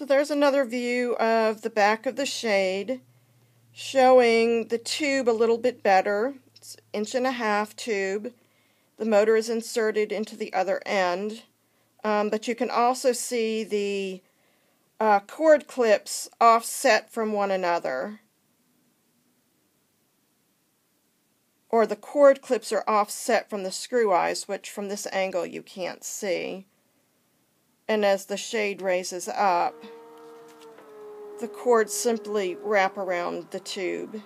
So there's another view of the back of the shade showing the tube a little bit better. It's inch and a half tube. The motor is inserted into the other end. Um, but you can also see the uh, cord clips offset from one another. Or the cord clips are offset from the screw eyes, which from this angle you can't see. And as the shade raises up, the cords simply wrap around the tube.